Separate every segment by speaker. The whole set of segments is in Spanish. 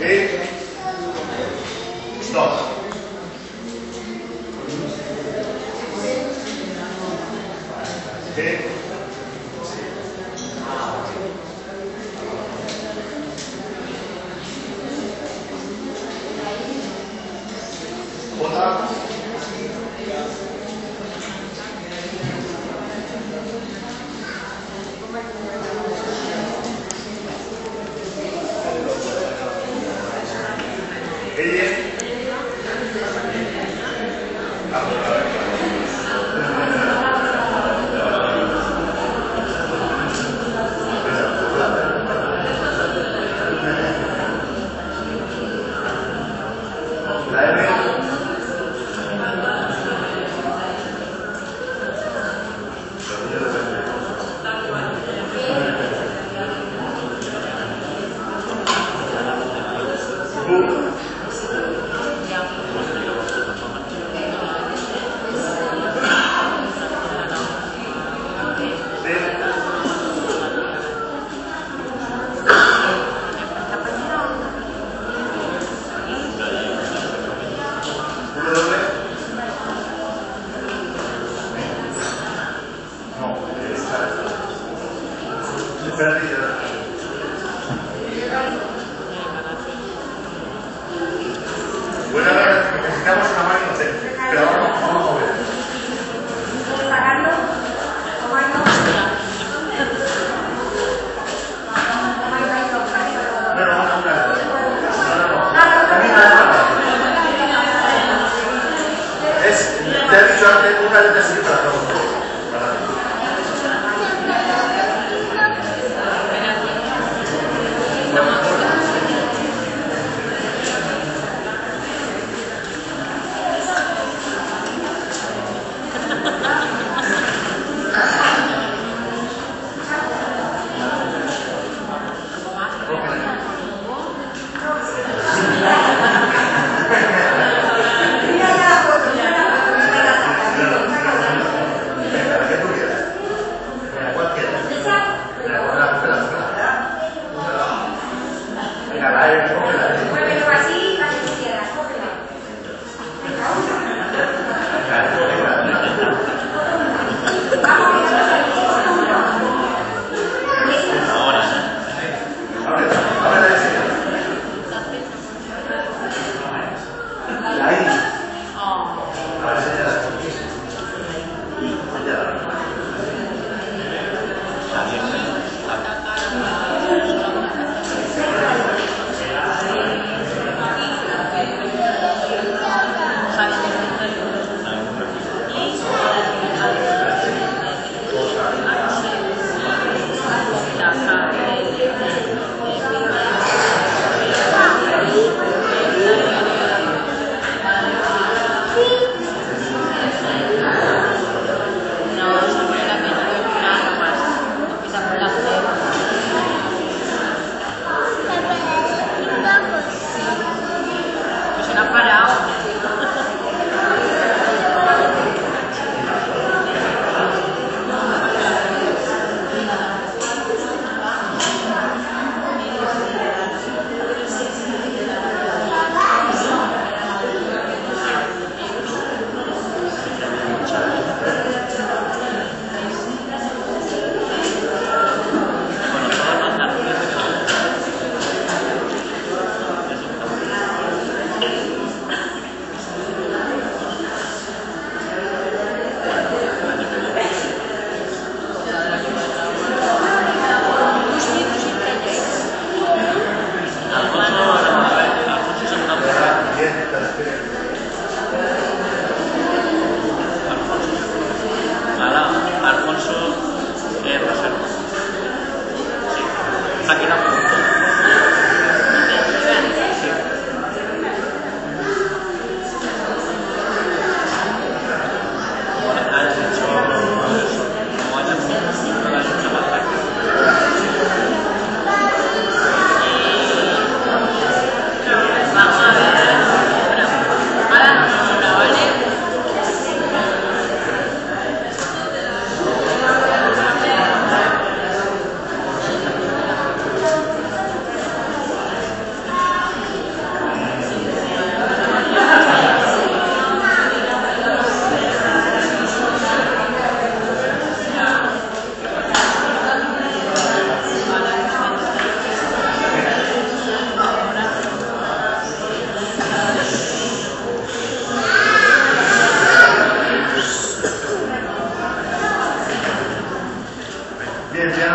Speaker 1: E stop. E Otra. Ella. La M. U. No, Espérate, ya. Bueno, ahora necesitamos una mano inocente. Pero vamos, vamos a ver.
Speaker 2: Sacando, tomando.
Speaker 1: No, no, vamos a una. No, no, no. Camina, Es, te he dicho antes, una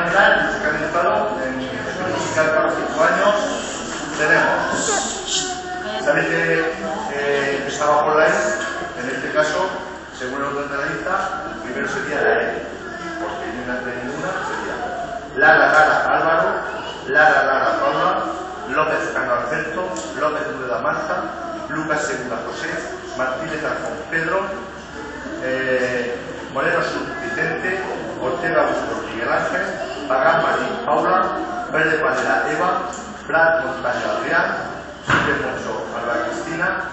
Speaker 1: Musical de Estado, de musical para los 5 años, tenemos. Sabéis eh, que eh, estaba por la E,
Speaker 2: en este caso,
Speaker 1: según el orden de la
Speaker 3: lista, primero sería la E, porque yo no tenía ninguna, sería
Speaker 4: Lara Lara Álvaro, Lara Lara Paula,
Speaker 1: López Cano Alberto, López Rueda Marta, Lucas Segunda José, Martínez Alfón Pedro, eh, Moreno Sub Vicente, Ortega Augusto Miguel Ángel, Pagán Marín Paula, Verde Panera Eva, Brad Montaño Adrián, Silvia Moncho Alba Cristina,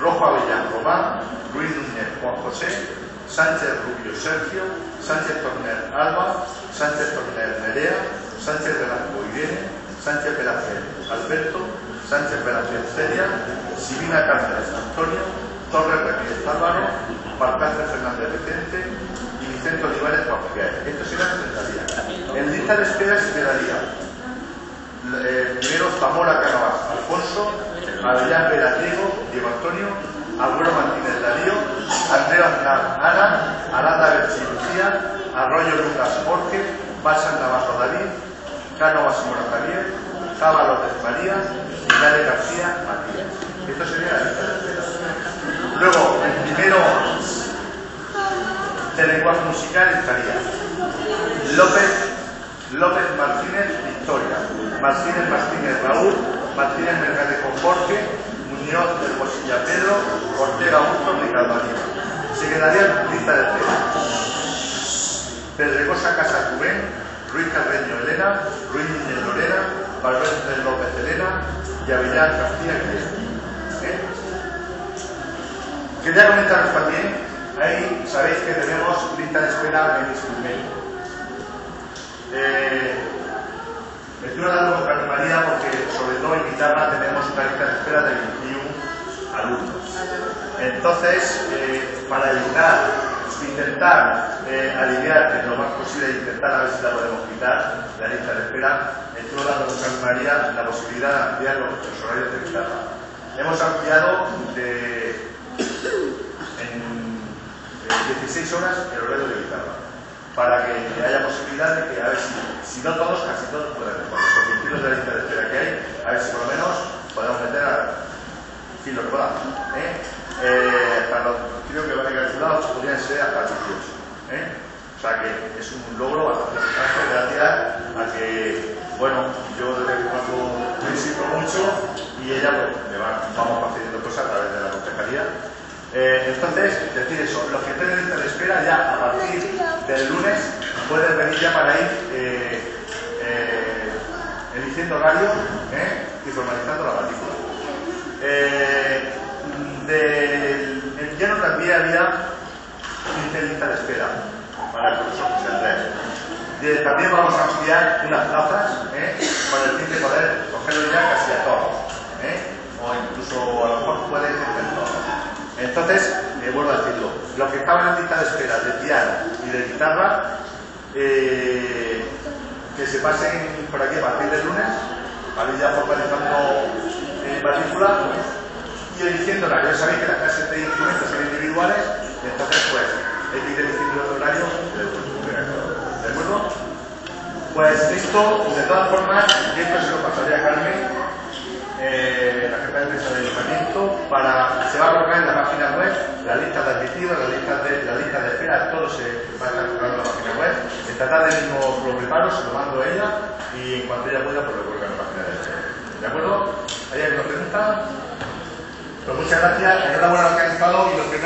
Speaker 1: Rojo Avellán Román, Luis Núñez Juan José, Sánchez Rubio Sergio, Sánchez Torner Alba, Sánchez Torner Nerea, Sánchez Velasco Irene, Sánchez Velázquez Alberto, Sánchez Velázquez Celia, Silvina Cáceres Antonio, Torres Ramírez Álvaro, Balcácer Fernández Vicente y Vicente Olivares Juan Miguel. Esto se presentaría. En de espera se quedaría eh, primero Zamora Canovas Alfonso, Avellán Vera Diego, Antonio, Agüero Martínez Darío, Andrea Aznar Ana, Aranda Berchi Lucía, Arroyo Lucas Jorge, Balsan Navarro David, Cánovas Mora Javier, Java López María, Dale García Matías. Esto sería la lista de espera. Luego, el primero de lenguaje musical estaría López, López Martínez Victoria, Martínez Martínez Raúl, Martínez Mercade con Jorge, Muñoz del Bosilla Pedro, Ortega Augusto Ricardo Aníbal. Se quedaría en lista de espera. Pedregosa Casa Rubén, Ruiz Carreño Elena, Ruiz Núñez Lorena, Valverde López Elena y Avellán García. ¿Eh? Quería comentaros también, ahí sabéis que tenemos lista de espera en instrumento. Eh, me estoy hablando con Carmen María porque sobre todo en guitarra tenemos una lista de espera de 21 alumnos. Entonces, eh, para evitar, intentar eh, aliviar lo más posible, intentar a ver si la podemos quitar, la lista de espera, estoy hablando con María la posibilidad de ampliar los, horarios de guitarra. Hemos ampliado de en eh, 16 horas el horario de guitarra para que haya posibilidad de que, a ver si, si no todos, casi todos puedan. Por los estilos de la lista de espera que hay, a ver si por lo menos podemos meter a fin lo que podamos. ¿eh? Eh, para los creo que ir calculados, podrían ser hasta 18. ¿eh? O sea que es un logro bastante importante gracias a que, bueno, yo desde cuando me insisto mucho y ella pues me va, vamos concediendo cosas a través de la concejalía. Eh, entonces, decir eso, los que estén en lista de espera ya a partir del lunes pueden venir ya para ir eh, eh, eligiendo horario ¿eh? y formalizando la matrícula. Eh, del el lleno también había 15 listas de espera para el profesor José. De- también vamos a ampliar unas plazas ¿eh? con el fin de poder cogerlo ya casi a todos. ¿eh? O incluso a lo mejor puede en todos. Entonces, eh, vuelvo a decirlo, los que estaban en lista de espera de piano y de guitarra, eh, que se pasen por aquí a partir del lunes, ¿vale? ya formalizando eh, matrícula y eligiendo horario. Ya sabéis que las clases de instrumentos son individuales, entonces pues hay que ir eligiendo el horario de ¿De acuerdo? Pues esto, de todas formas, esto se lo pasaré a Carmen, eh, la jefa de ayuntamiento, para, se va a colocar en la página web la lista de admitidos, la lista de, la lista de espera, todo se va a estar en la página web. Esta tarde mismo lo preparo, se lo mando a ella y en cuanto ella pueda, pues lo coloca en la página de espera. ¿De acuerdo? ¿Hay alguna pregunta? Pues muchas gracias, enhorabuena a los que han estado y los que